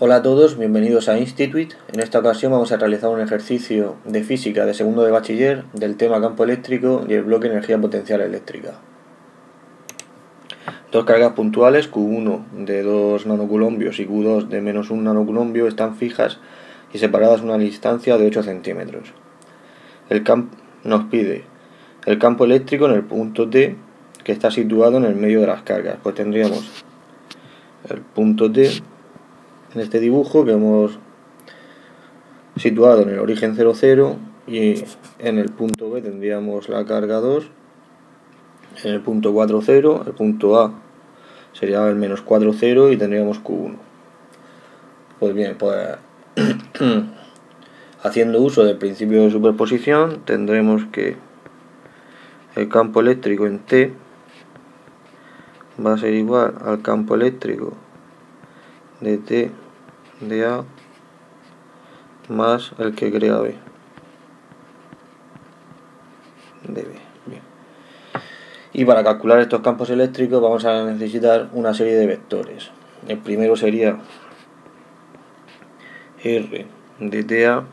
Hola a todos, bienvenidos a Institute. En esta ocasión vamos a realizar un ejercicio de física de segundo de bachiller del tema campo eléctrico y el bloque energía potencial eléctrica. Dos cargas puntuales, Q1 de 2 nanoculombios y Q2 de menos 1 nanoculombio, están fijas y separadas una distancia de 8 centímetros. El campo nos pide el campo eléctrico en el punto T que está situado en el medio de las cargas. Pues tendríamos el punto T en este dibujo que hemos situado en el origen 00 y en el punto B tendríamos la carga 2 en el punto 4 0 el punto A sería el menos 4 0 y tendríamos Q1 pues bien pues haciendo uso del principio de superposición tendremos que el campo eléctrico en T va a ser igual al campo eléctrico de T de A más el que crea B de B. Y para calcular estos campos eléctricos vamos a necesitar una serie de vectores. El primero sería R de TA,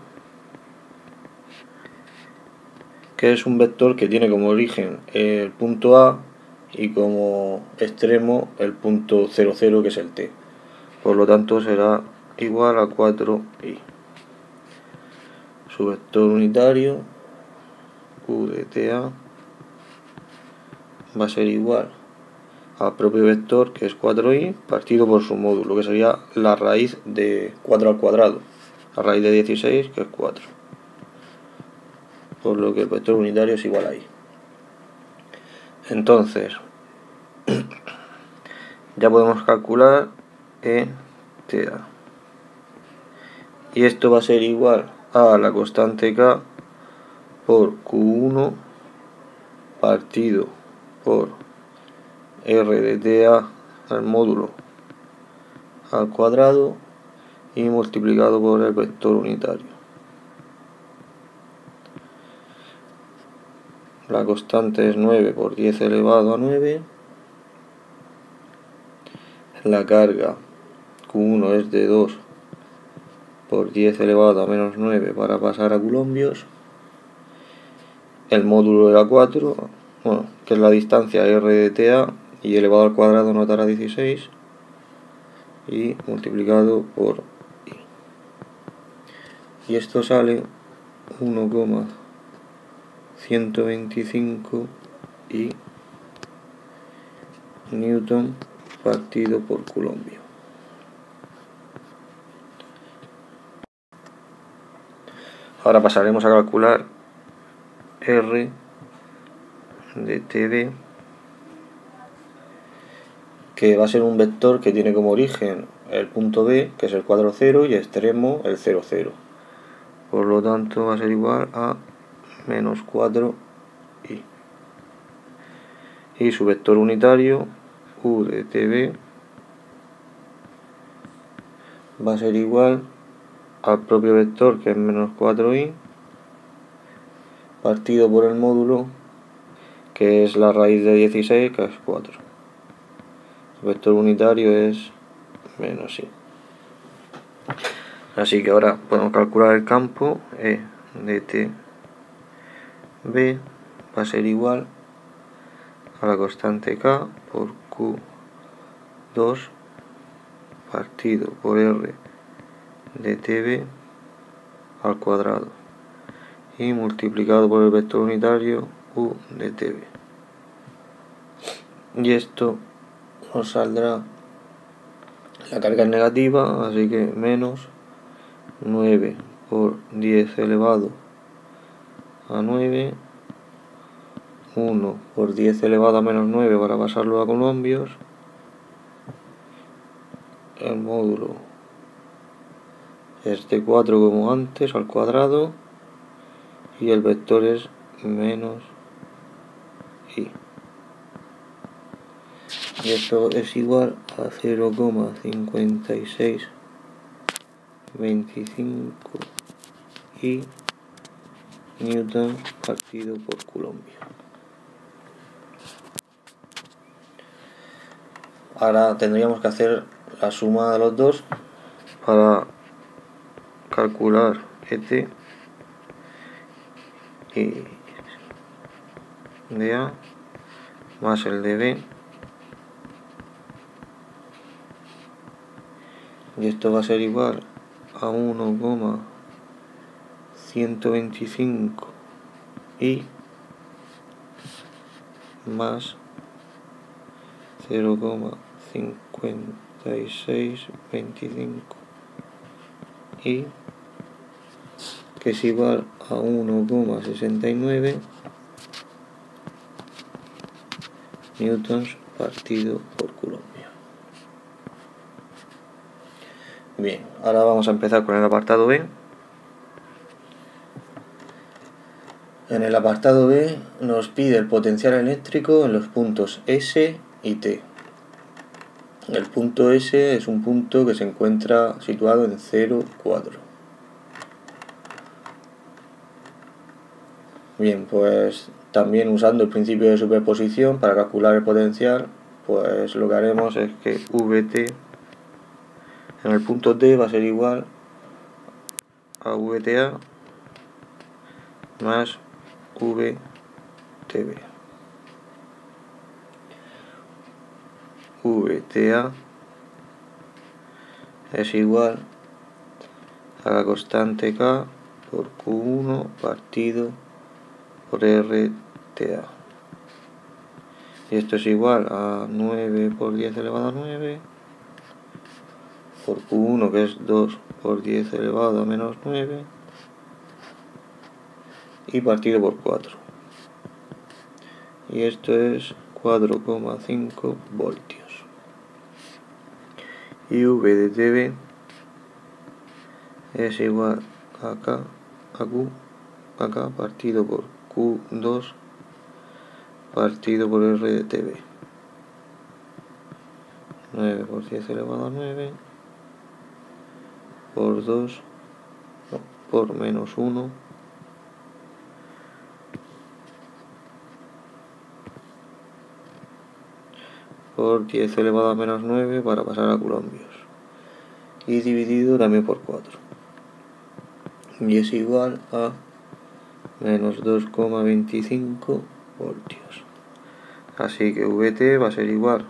que es un vector que tiene como origen el punto A y como extremo el punto 00 que es el T por lo tanto será igual a 4i. Su vector unitario u de TA va a ser igual al propio vector que es 4i partido por su módulo que sería la raíz de 4 al cuadrado. La raíz de 16 que es 4 por lo que el vector unitario es igual a i. Entonces ya podemos calcular e Y esto va a ser igual a la constante K por Q1 partido por R de TA al módulo al cuadrado y multiplicado por el vector unitario. La constante es 9 por 10 elevado a 9 la carga Q1 es de 2 por 10 elevado a menos 9 para pasar a culombios. El módulo era 4, bueno, que es la distancia R de TA, y elevado al cuadrado notará 16, y multiplicado por I. Y esto sale 1,125 y Newton partido por culombio. Ahora pasaremos a calcular R de TB que va a ser un vector que tiene como origen el punto B, que es el cuadro 0, y extremo el 0, 0. Por lo tanto va a ser igual a menos 4i. Y su vector unitario U de TB va a ser igual al propio vector que es menos 4i partido por el módulo que es la raíz de 16 que es 4 el vector unitario es menos i. Así que ahora podemos calcular el campo e de t b va a ser igual a la constante k por q2 partido por r de tb al cuadrado y multiplicado por el vector unitario u de tb y esto nos saldrá la carga es negativa así que menos 9 por 10 elevado a 9 1 por 10 elevado a menos 9 para pasarlo a colombios el módulo es de 4 como antes al cuadrado y el vector es menos i. Y esto es igual a 0,5625 y newton partido por Colombia. Ahora tendríamos que hacer la suma de los dos para y de A más el de y esto va a ser igual a 1,125 y más 0,5625 y que es igual a 1,69 newtons partido por coulomb. Bien, ahora vamos a empezar con el apartado B. En el apartado B nos pide el potencial eléctrico en los puntos S y T. El punto S es un punto que se encuentra situado en 0, 4. Bien, pues también usando el principio de superposición para calcular el potencial, pues lo que haremos es que VT en el punto D va a ser igual a VTA más VTB. VTA es igual a la constante K por Q1 partido por RTA. Y esto es igual a 9 por 10 elevado a 9 por Q1 que es 2 por 10 elevado a menos 9 y partido por 4 y esto es 4,5 voltios y V de TV es igual a K a Q acá partido por Q2 partido por R de TV 9 por 10 elevado a 9 por 2 por menos 1 por 10 elevado a menos 9 para pasar a colombios. Y dividido también por 4 y es igual a menos 2,25 voltios así que VT va a ser igual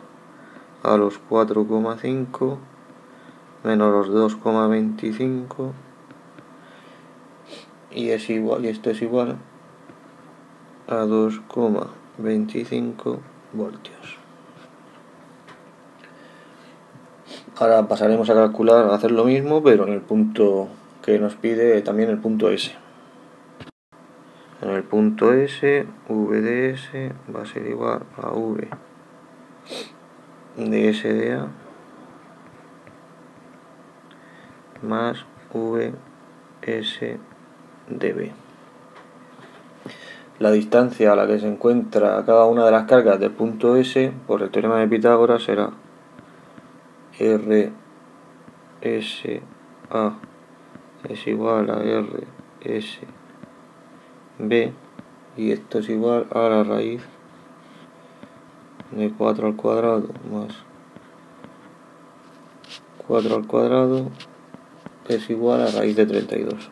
a los 4,5 menos los 2,25 y es igual y esto es igual a 2,25 voltios ahora pasaremos a calcular a hacer lo mismo pero en el punto que nos pide también el punto S el punto S V de S va a ser igual a V de A más VS dB. La distancia a la que se encuentra cada una de las cargas del punto S por el teorema de Pitágoras será R A es igual a R S B y esto es igual a la raíz de 4 al cuadrado más 4 al cuadrado es igual a raíz de 32.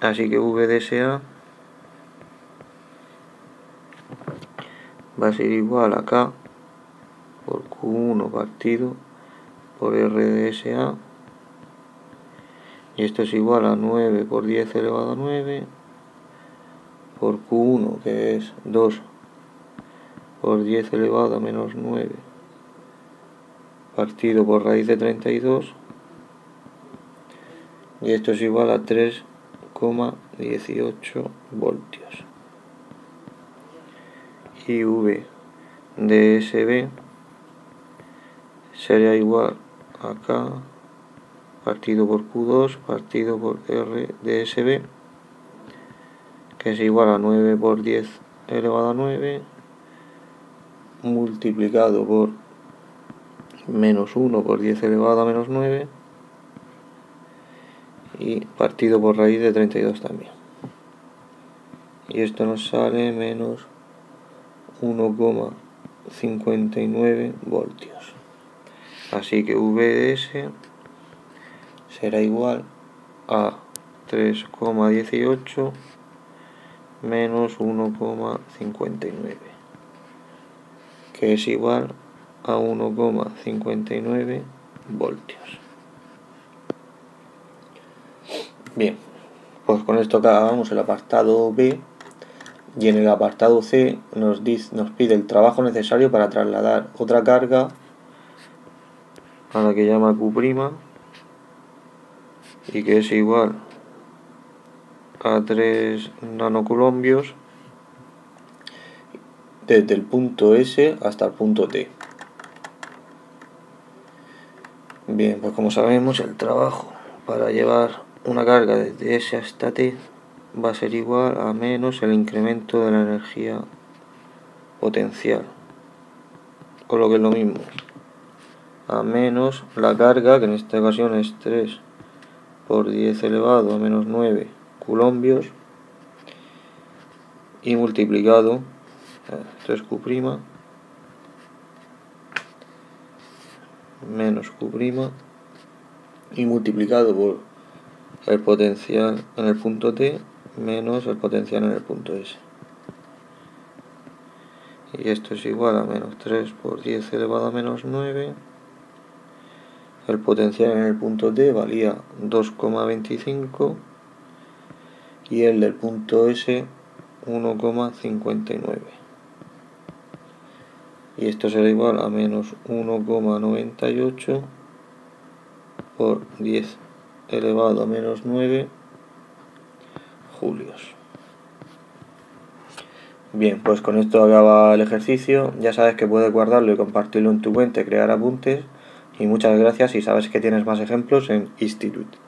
Así que V de SA va a ser igual a K por Q1 partido por R y esto es igual a 9 por 10 elevado a 9 por Q1 que es 2 por 10 elevado a menos 9 partido por raíz de 32 y esto es igual a 3,18 voltios. Y V de SB sería igual a K partido por Q2 partido por R que es igual a 9 por 10 elevado a 9 multiplicado por menos 1 por 10 elevado a menos 9 y partido por raíz de 32 también. Y esto nos sale menos 3,59 voltios. Así que VDS será igual a 3,18 menos 1,59 que es igual a 1,59 voltios. Bien, pues con esto acabamos el apartado B y en el apartado C nos, nos pide el trabajo necesario para trasladar otra carga a la que llama Q' y que es igual a 3 nanoculombios desde el punto S hasta el punto T. Bien, pues como sabemos el trabajo para llevar una carga desde S hasta T va a ser igual a menos el incremento de la energía potencial o lo que es lo mismo a menos la carga que en esta ocasión es 3 por 10 elevado a menos 9 culombios y multiplicado 3Q' menos Q' y multiplicado por el potencial en el punto T menos el potencial en el punto S. Y esto es igual a menos 3 por 10 elevado a menos 9. El potencial en el punto T valía 2,25 y el del punto S 1,59 y esto será igual a menos 1,98 por 10 elevado a menos 9 julios. Bien, pues con esto acaba el ejercicio. Ya sabes que puedes guardarlo y compartirlo en tu cuenta, crear apuntes. Y muchas gracias y sabes que tienes más ejemplos en Institute.